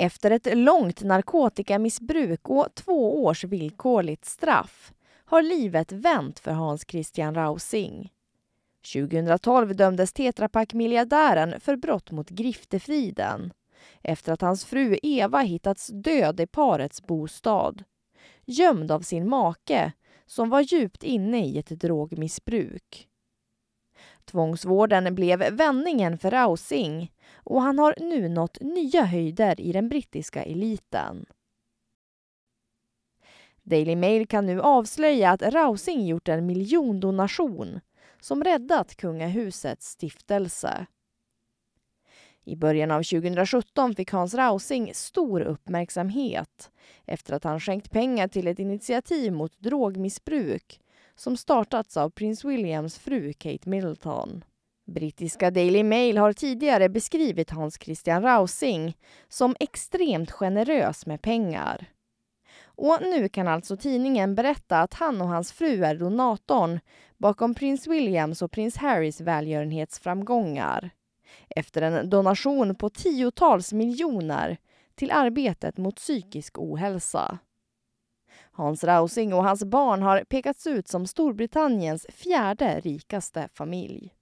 Efter ett långt narkotikamissbruk och två års villkorligt straff har livet vänt för Hans Christian Rausing. 2012 dömdes Tetra Pak-miljardären för brott mot griftefriden efter att hans fru Eva hittats död i parets bostad gömd av sin make som var djupt inne i ett drogmissbruk. Tvångsvården blev vändningen för Rausing och han har nu nått nya höjder i den brittiska eliten. Daily Mail kan nu avslöja att Rausing gjort en miljondonation som räddat kungahusets stiftelse. I början av 2017 fick Hans Rausing stor uppmärksamhet efter att han skänkt pengar till ett initiativ mot drogmissbruk som startats av prins Williams fru Kate Middleton. Brittiska Daily Mail har tidigare beskrivit Hans Christian Rausing som extremt generös med pengar. Och nu kan alltså tidningen berätta att han och hans fru är donatorn bakom prins Williams och prins Harrys välgörenhetsframgångar efter en donation på tiotals miljoner till arbetet mot psykisk ohälsa. Hans Rausing och hans barn har pekats ut som Storbritanniens fjärde rikaste familj.